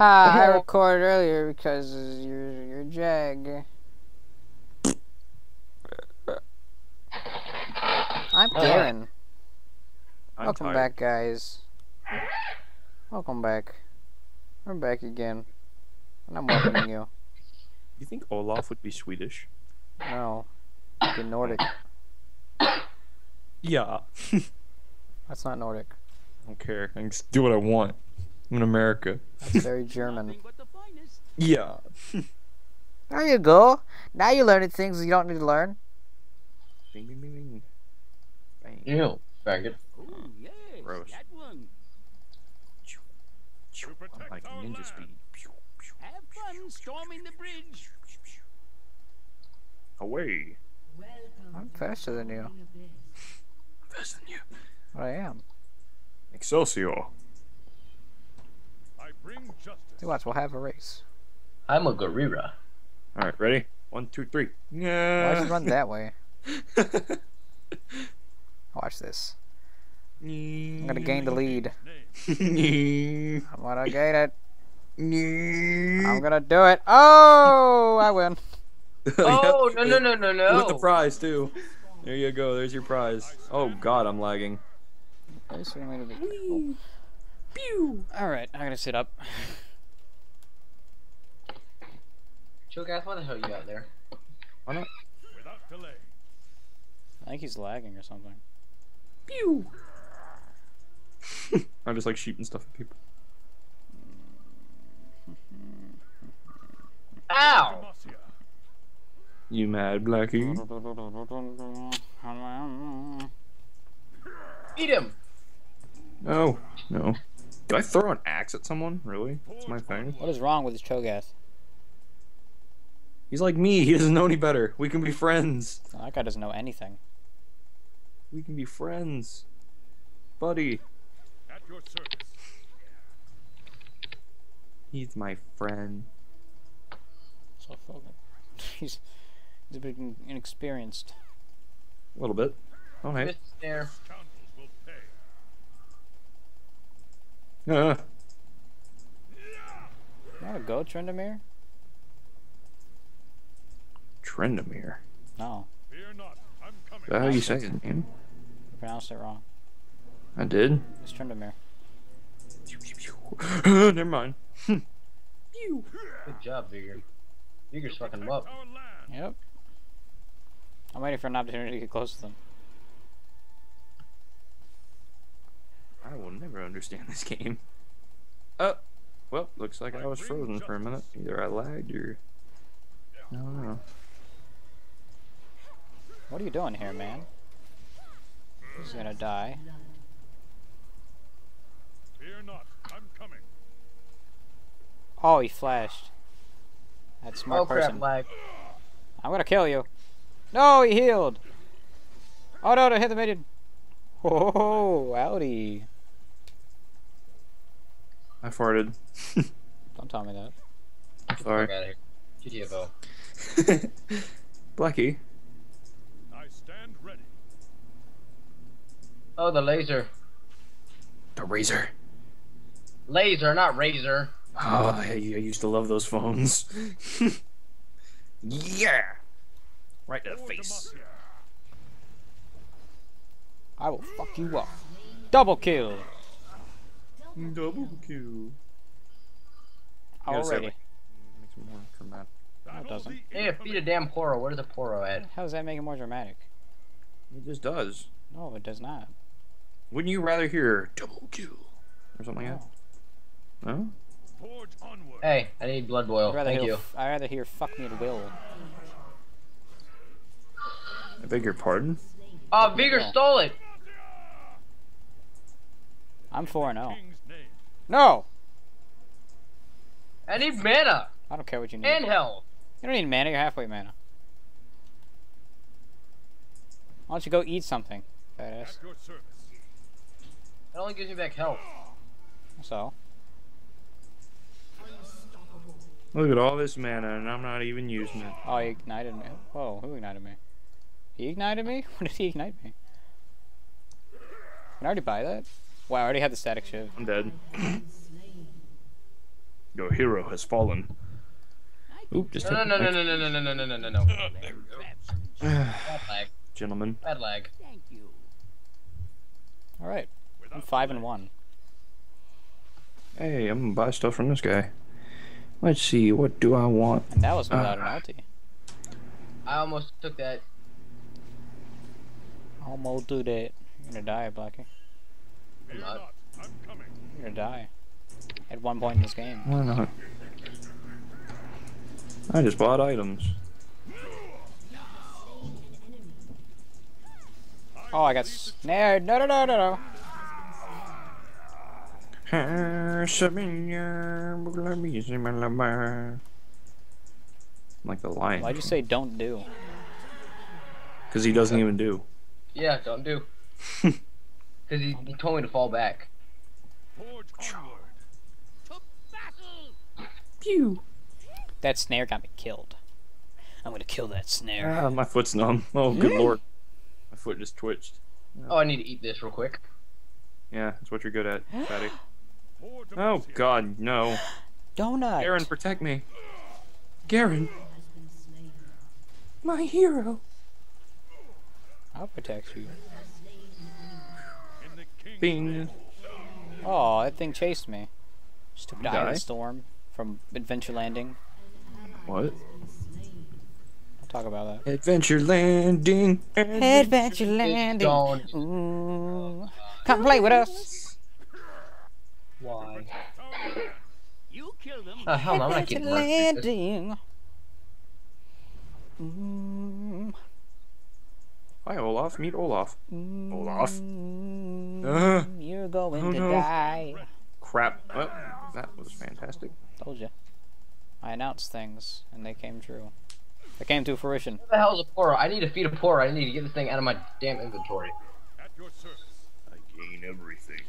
Ha! I recorded earlier because you're you're Jag. I'm. Karen. I'm Welcome tired. back, guys. Welcome back. We're back again, and I'm welcoming you. You think Olaf would be Swedish? No, you're Nordic. Yeah. That's not Nordic. I don't care. I can just do what I want. I'm in America. That's very German. Yeah. There you go. Now you're learning things you don't need to learn. Bing, bing, bing, bing. Bang. Ew, faggot. Oh, yes, Gross. that one. I'm like ninja speed. Pew, pew, Have fun storming the bridge. Away. I'm faster than you. Faster than you. I am. Excelsior. I bring justice. See, watch, we'll have a race. I'm a gorilla. Alright, ready? One, two, three. Why Yeah. should run that way? Watch this. I'm gonna gain the lead. lead. I'm gonna gain it. I'm gonna do it. Oh, I win. Oh no oh, no no no no! With the prize too. There you go. There's your prize. Oh God, I'm lagging. All right, I'm gonna sit up. Chill guys, what the hell are you got there? Why not? Without delay. I think he's lagging or something. Pew. I'm just like shooting stuff at people. Ow! You mad, Blackie? Eat him! Oh, no, no. Do I throw an axe at someone? Really? That's my thing. What is wrong with his Cho'Gath? He's like me. He doesn't know any better. We can be friends. Oh, that guy doesn't know anything. We can be friends, buddy. At your service. He's my friend. So fucking. He's he's a bit inexperienced. A little bit. Oh hey. There. Uh, You wanna go, Tryndamere? Tryndamere. No, Fear not. I'm coming. Is that how you say it, man? you pronounced it wrong. I did. It's Tryndamere. Never mind. Good job, Veigar. Veigar's fucking him up. Yep. I'm waiting for an opportunity to get close to them. I will never understand this game. Oh, well, looks like I was frozen for a minute. Either I lagged or I don't know. What are you doing here, man? He's gonna die. Fear not. I'm coming. Oh, he flashed. That smart Oh crap, person. lag. I'm gonna kill you. No, he healed. Oh no, no, hit the minion. Oh, howdy. I farted. Don't tell me that. Sorry. Fuck outta here. GTFO. Blackie. I stand ready. Oh, the laser. The razor. Laser, not razor. Oh, I, I used to love those phones. yeah. Right to the face. I will fuck you up. Double kill. Double kill. gotta say, Alrighty. like, Makes it more dramatic. Battle doesn't. the Hey, feed a damn Poro. Where's the Poro at? How does that make it more dramatic? It just does. No, it does not. Wouldn't you rather hear double kill or something like that? No. Hey, I need blood boil. I'd rather, Thank hear, you. f- I'd rather hear fuck me at will. I beg your pardon. Oh, Veigar Yeah. stole it. I'm 4 and 0. King's name. No! I need mana I don't care what you need. and health. You don't need mana, you're halfway mana. Why don't you go eat something, badass? At your service. It only gives me back health. So? Look at all this mana, and I'm not even using it. Oh, he ignited me. Whoa, who ignited me? He ignited me? When did he ignite me? Can I already buy that? Wow, I already had the Statikk Shiv. I'm dead. Your hero has fallen. Oop, just No, hit no, the no, mic. no, no, no, no, no, no, no, no, no. Bad lag. Gentlemen. Bad lag. Thank you. All right. I'm five and one. Hey, I'm gonna buy stuff from this guy. Let's see, what do I want? And that was without Uh. an ulti. I almost took that. Almost do that. You're gonna die, Blackie. Fear not. not. I'm coming. You're gonna die. At one point in this game. Why not? I just bought items. Oh, I got snared. No, no, no, no, no. Like the lion. Why'd you say don't do? Because he doesn't even do. Yeah, don't do. Because he, he told me to fall back. Forge onward. To battle! Pew. That snare got me killed. I'm gonna kill that snare. Ah, my foot's numb. Oh, good lord. My foot just twitched. Oh, I need to eat this real quick. Yeah, that's what you're good at, Fatty. Oh. God, no. Donut. Garen, protect me. Garen. My hero. I'll protect you. In the king's Bing. Oh, that thing chased me. Stupid You island storm from Adventure Landing. What? I'll talk about that. Adventure landing. Adventure Landing. Don't. Ooh. Come play with us. Why? You kill them. Oh, hell I'm not Adventure getting murdered. Landing. Mm, Hi, Olaf. Meet Olaf. mm, Olaf. Mm, Uh. You're going Oh, to no. die. Crap. Well, that was fantastic. Told you. I announced things, and they came true. They came to fruition. What the hell is a Poro? I need to feed a Poro. I need to get this thing out of my damn inventory. At your service. I gain everything.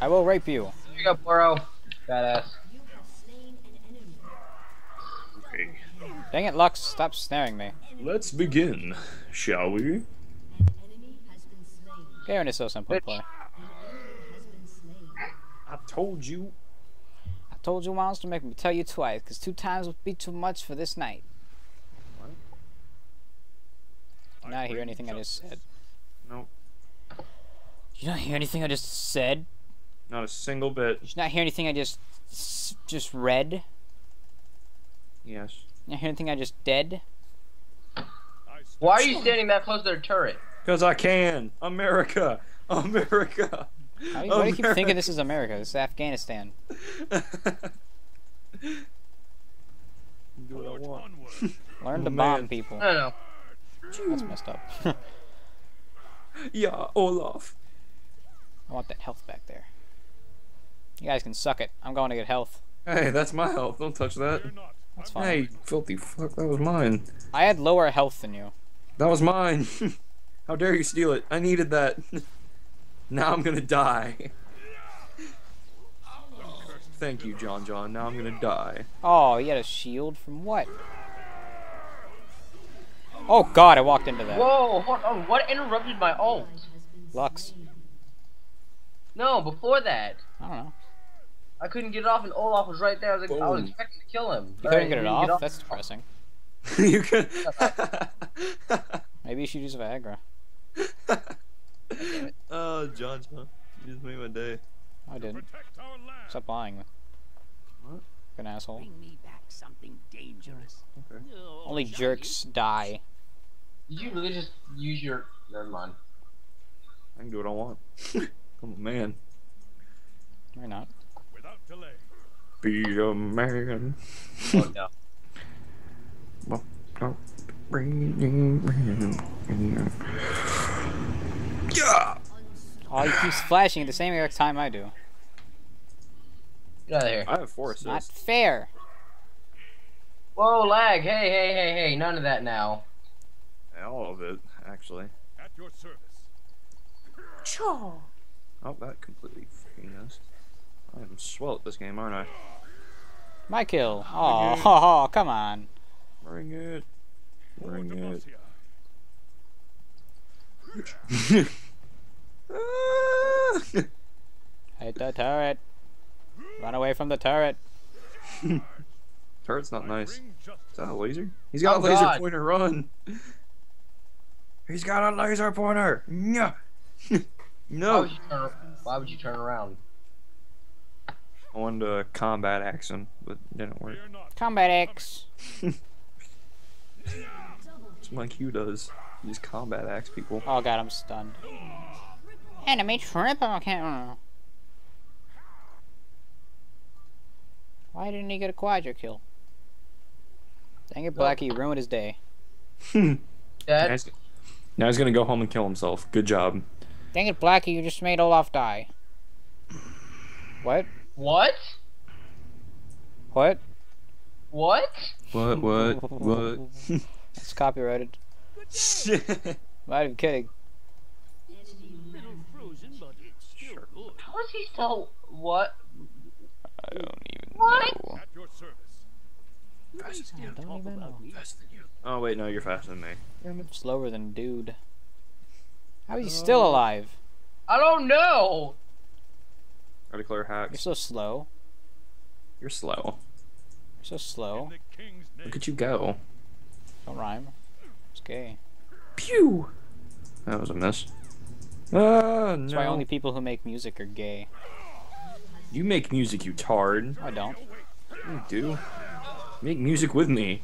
I will rape you. Here you go, Poro. Badass. Okay. Dang it, Lux. Stop snaring me. Let's begin, shall we? Garen is so simple to play. I told you. I told you once to make me tell you twice, because two times would be too much for this night. Did you not hear anything I just said? Nope. Did you not hear anything I just said? Not a single bit. Did you not hear anything I just just read? Yes. Did you not hear anything I just did? Why are you standing that close to their turret? Because I can. America. America. Why do you, why do you keep thinking this is America? This is Afghanistan. Do what I want. Learn to bomb people. I don't know. That's messed up. Yeah, Olaf. I want that health back there. You guys can suck it. I'm going to get health. Hey, that's my health. Don't touch that. Fear. That's fine. Hey, filthy fuck. That was mine. I had lower health than you. That was mine. How dare you steal it? I needed that. now I'm gonna die. Thank you, John John. Now I'm gonna die. Oh, he had a shield from what? Oh god, I walked into that. Whoa, hold on. What interrupted my ult? Lux. No, before that. I don't know. I couldn't get it off, and Olaf was right there. I was, like, I was expecting to kill him. You Alright, couldn't get it off? didn't That's depressing. you could. Maybe you should use Viagra. oh, John John. You just made my day. I didn't. Protect our land. Stop lying. What? An asshole. Bring me back something dangerous. Okay. Oh, Only shall jerks die. Did you really just use your? Never mind. I can do what I want. I'm a man. Why not? Without delay. Be a man. Oh no. Yeah. Oh, he keeps flashing at the same exact time I do. Get out of here. I have four assists. Not assists. fair. Whoa, lag. Hey, hey, hey, hey. None of that now. All of it, actually. At your service. Chaw. Oh, that completely freaking us. I am swell at this game, aren't I? My kill. Oh, oh, come on. Bring it. For Bring it. diplomacy. Ah! Hit the turret. Run away from the turret. Turret's not nice. Is that a laser? He's got Oh, a laser God. pointer. Run. He's got a laser pointer. No. Why no. would you turn? Why would you turn around? I wanted to combat axe him, but it didn't work. Combat X. That's what Q does. He just combat axe people. Oh god, I'm stunned. Enemy triple kill. Why didn't he get a quadra kill? Dang it, Blackie, you ruined his day. Now Dad, he's, now he's gonna go home and kill himself. Good job. Dang it, Blackie, you just made Olaf die. What? what? What? What? What? What? What? It's copyrighted. Shit. Not even kidding. Little frozen, but it's still good. How is he still? What? I don't even What? know. At your service. Faster than I you. don't even know. Faster than you. Oh wait, no, you're faster than me. You're much slower than dude. How is he oh. still alive? I don't know. I declare You're so slow. You're slow. You're so slow. the king's. Look at you go. Don't rhyme. It's gay. Pew. That was a miss. Ah, That's why only people who make music are gay. You make music, you tard. I don't. You do. Make music with me.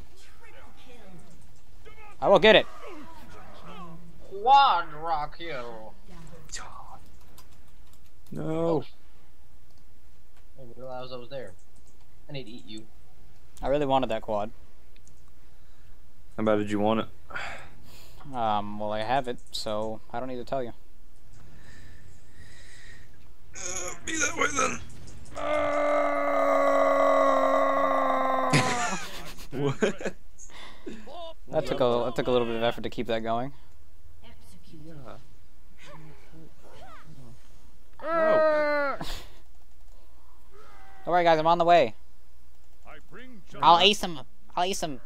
I will get it. Quadra kill. No. I didn't realize I was there. I need to eat you. I really wanted that quad. How bad did you want it? Um, well, I have it, so I don't need to tell you. be that way then. what? That took a that took a little bit of effort to keep that going. No. All right, guys, I'm on the way. I bring justice. I'll ace him. I'll ace him.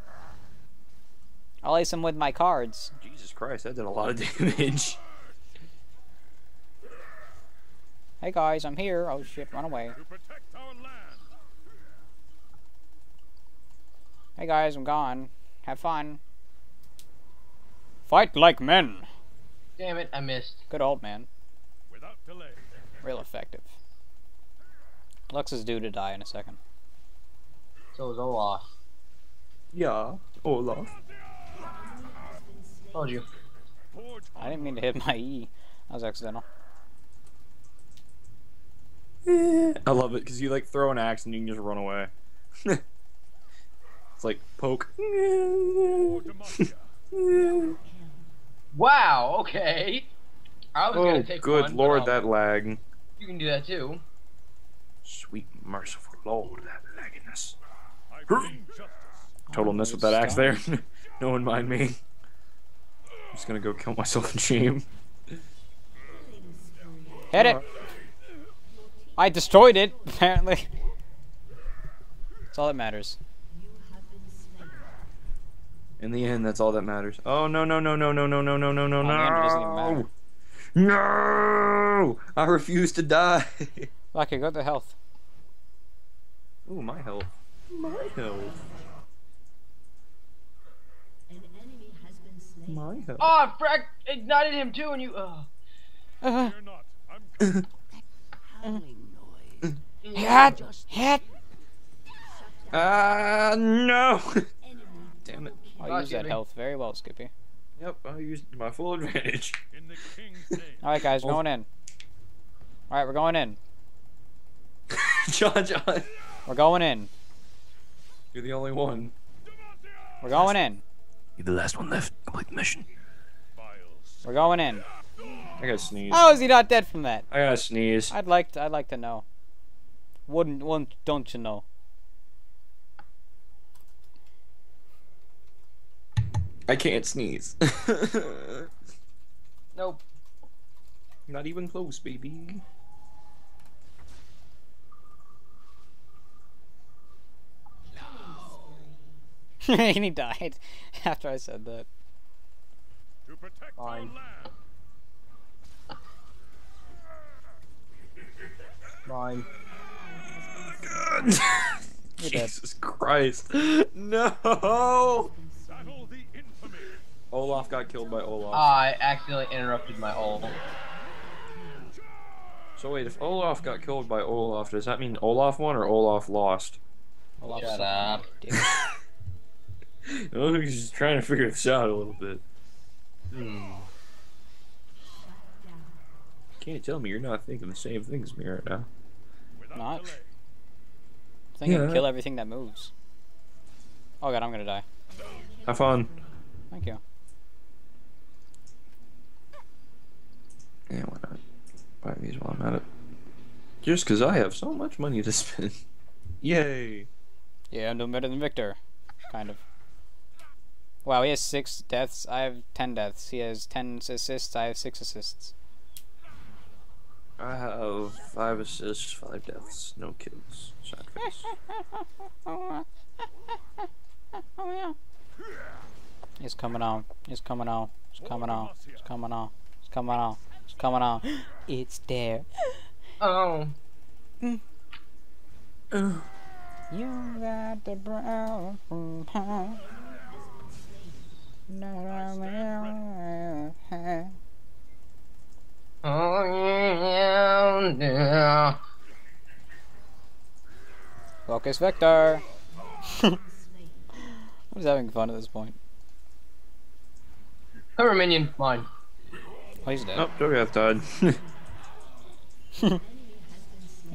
I'll ace him with my cards. Jesus Christ, that did a lot of damage. Hey guys, I'm here. Oh shit, run away. To protect our land. Hey guys, I'm gone. Have fun. Fight like men. Damn it, I missed. Good old man. Without delay. Real effective. Lux is due to die in a second. So is Olaf. Yeah, Olaf. Told you. I didn't mean to hit my E. That was accidental. I love it because you like throw an axe and you can just run away. it's like poke. Wow. Okay. I was Oh, gonna take good one, lord, um, that lag. You can do that too. Sweet merciful lord, that lagginess. I bring justice. Total miss with that axe there. no one mind me. I'm just gonna go kill myself in shame. Hit it! I destroyed it, apparently. That's all that matters. In the end, that's all that matters. Oh no no no no no no no no no no Oh, in the end, it doesn't even matter. no! No! I refuse to die. Lucky, go to health. Ooh, my health. My health. My health. Oh, I frack ignited him too, and you. Uh, Uh, Fear not. I'm coming. Howling noise. hit! Hit! Ah no! Damn it. I'll Gosh, use that health very well, Skippy. Yep, I used my full advantage. In the king's name. Alright, guys, Oh. going in. Alright, we're going in. John, John, We're going in. You're the only one. We're going in. You're the last one left. Complete the mission. We're going in. I gotta sneeze. How is he not dead from that? I gotta sneeze. I'd like to, I'd like to know. Wouldn't, wouldn't, don't you know? I can't sneeze. nope. Not even close, baby. and he died after I said that. To protect our Fine. land. Mine. You're dead. Jesus Christ. No! Battle the infamy. Olaf got killed by Olaf. I accidentally interrupted my ult. so wait, if Olaf got killed by Olaf, does that mean Olaf won or Olaf lost? Olaf Shut up. My dick. I was just trying to figure this out a little bit. Hmm. Can't tell me you're not thinking the same thing as me right now. Without Not. delay. I think I can Yeah. kill everything that moves. Oh god, I'm gonna die. Have fun. Thank you. Yeah, why not? Buy these while I'm at it. Just because I have so much money to spend. Yay! Yeah, I'm doing better than Victor. Kind of. Wow, he has six deaths. I have ten deaths. He has ten assists. I have six assists. I have five assists, five deaths, no kills. Sad face. He's coming on. He's coming on. He's coming on. He's coming on. He's coming on. He's coming on. It's there. Oh. You got the brown from Oh yeah, yeah. Focus Vector. I'm just having fun at this point. Come here, minion. Mine. Oh, he's dead. Nope, Cho'Gath died.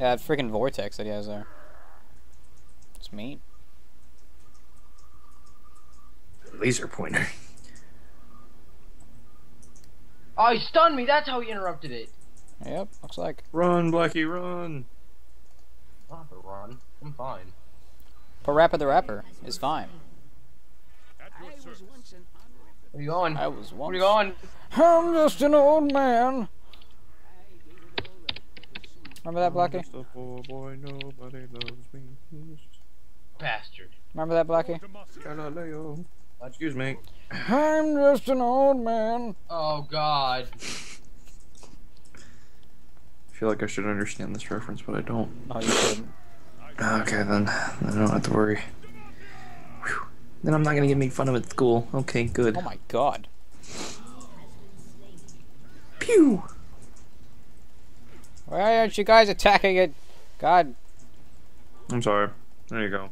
Yeah, that freaking vortex that he has there. It's mean. Laser pointer. Oh, he stunned me. That's how he interrupted it. Yep, looks like. Run, Blackie, run! I don't have to run. I'm fine. Parappa the Rapper is fine. At your. Where you going? I was Where once. you going? I'm just an old man. Remember that, Blackie? Just a poor boy, nobody loves me. Bastard. Remember that, Blackie? Galileo. Excuse me. I'm just an old man. Oh God. I feel like I should understand this reference, but I don't. No, you couldn't. Okay, then. Then I don't have to worry. Whew. Then I'm not gonna get made fun of at school. Okay, good. Oh my god. Pew! Why aren't you guys attacking it? God. I'm sorry. There you go.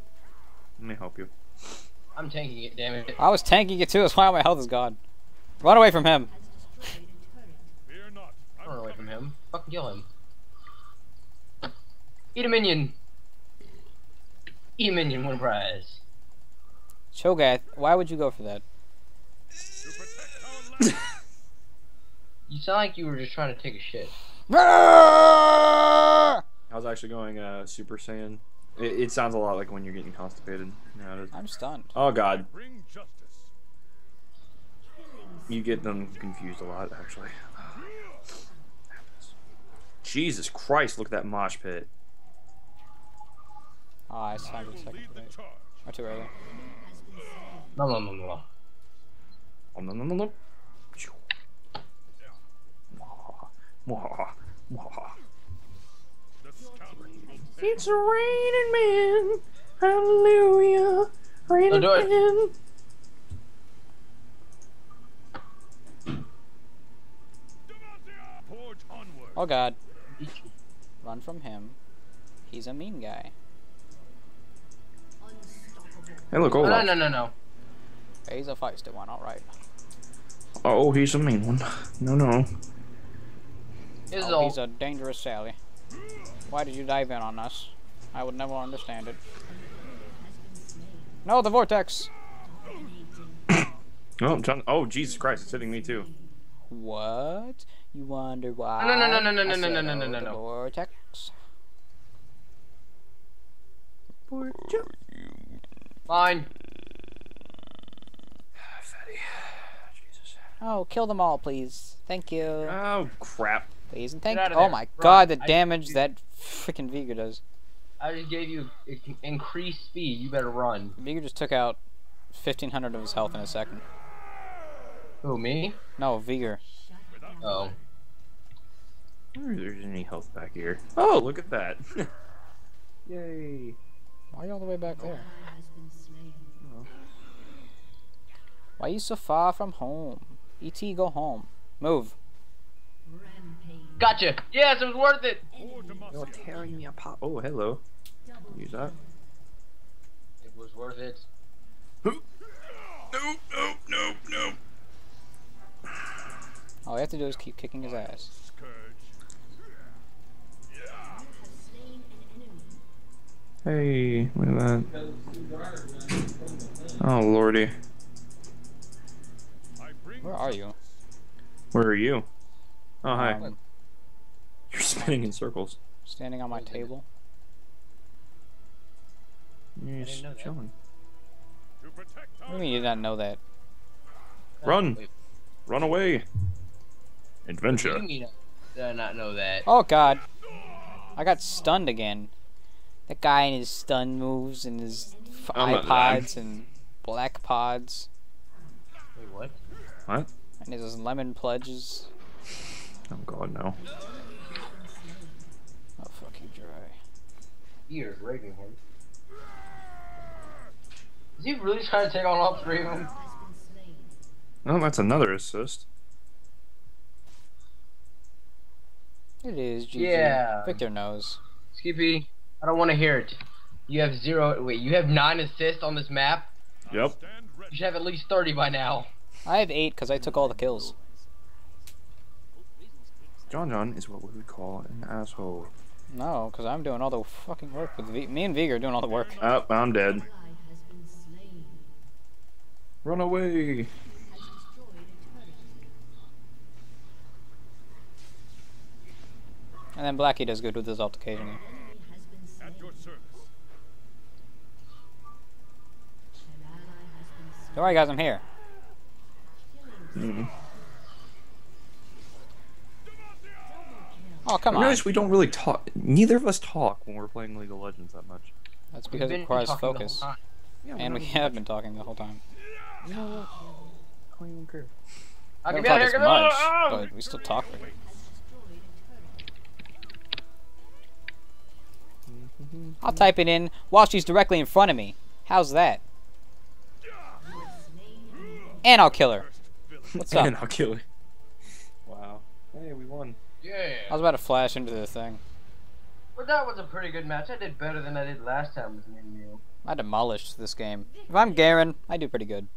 Let me help you. I'm tanking it. Damn it. I was tanking it too, that's why my health is gone. Run away from him. Not. Run away from him. Fucking kill him. Eat a minion. Eat a minion. Win a prize. Cho'Gath, why would you go for that? To protect our land. You sound like you were just trying to take a shit. I was actually going uh, Super Saiyan. It, it sounds a lot like when you're getting constipated. Yeah, it is. I'm stunned. Oh god, you get them confused a lot, actually. Jesus Christ, look at that mosh pit. Oh, I sounded a Will second lead too the late. charge. Or too early. No, no, no, no. Oh, no, no, no, no. Mwah, mwah, mwah. The scoundrel. It's raining man. Hallelujah. Raining Don't do it. man. Demacia. Forge onward. Oh god. Run from him. He's a mean guy. Hey, look, No, Olaf. no, no, no, no. He's a feisty one, alright. Oh, he's a mean one. No, no. This is Oh, he's a dangerous Sally. Why did you dive in on us? I would never understand it. No, the vortex! Oh, John. Oh, Jesus Christ, it's hitting me too. What? You wonder why? No, no, no, no, no, no, no, no, no, no, no, no. Vortex. Fine. Fatty. Jesus. Oh, kill them all, please. Thank you. Oh, crap. Please and thank you. Oh my Run. god, the I- damage that freaking Veigar does. I just gave you increased speed. You better run. Veigar just took out 1500 of his health in a second. Who, me? No, Veigar. Oh. I wonder if there's any health back here. Oh, oh look at that. Yay. Why are you all the way back there? Ally has been slain. Why are you so far from home? E.T. go home. Move. Rampage. Gotcha. Yes, it was worth it. You're tearing me apart. Oh, hello. Use that. It was worth it. No, no, no, no. All we have to do is keep kicking his ass. Scourge. have slain an enemy. Hey, look at that. Oh, lordy. Where are you? Where are you? Oh, hi. Um, You're spinning in circles. standing on my table. You're just chilling. to What do you mean you didn't know that? Oh, Run. Run away. what do Adventure. you? Did I not know that? Oh god. I got stunned again. That guy and his stun moves and his f- I'm iPods and black pods Wait, what? What? and his lemon pledges. Oh god, no. Oh fuck you, dry. Ears raping him. Is he really trying to take on all three of them? Has been. Oh, that's another assist. It is GG. Yeah. Victor knows. Skippy, I don't want to hear it. You have zero. Wait, you have nine assists on this map. Yep. You should have at least thirty by now. I have eight because I took all the kills. John John is what we would call an asshole. No, because I'm doing all the fucking work with v- me and Vega are doing all the work. Oh, I'm dead. Ally has been slain. Run away. Has destroyed a turret. And then Blackie does good with his ult occasionally. Enemy has been slain. At your service. An ally has been slain. Don't worry, guys, I'm here. Mm. Oh, come I on. notice we don't really talk. Neither of us talk when we're playing League of Legends that much. That's We've because it been requires talking the whole focus. time. Yeah, And we have been talking the whole time. You know what? I don't even care. I'll We don't talk of as much, Ah! but we still talk. pretty- Has destroyed a turret. I'll type it in while she's directly in front of me. How's that? And I'll kill her. What's up? and I'll kill it. Wow. Hey, we won. I was about to flash into the thing. But that was a pretty good match. I did better than I did last time with me and you. I demolished this game. If I'm Garen, I do pretty good.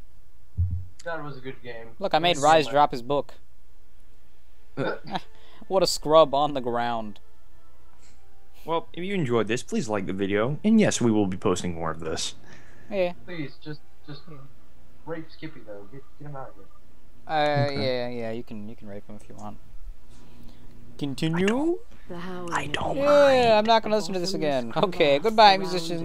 That was a good game. Look, I made Yes. Ryze drop his book. What a scrub on the ground. Well, if you enjoyed this, please like the video. And yes, we will be posting more of this. Yeah. Please, just, just rape Skippy though. Get, get him out of here. Uh, Okay. yeah, yeah. You can, you can rape him if you want. Continue. The Howling I don't Yeah, I'm not gonna listen to this again. Okay, goodbye, musicians.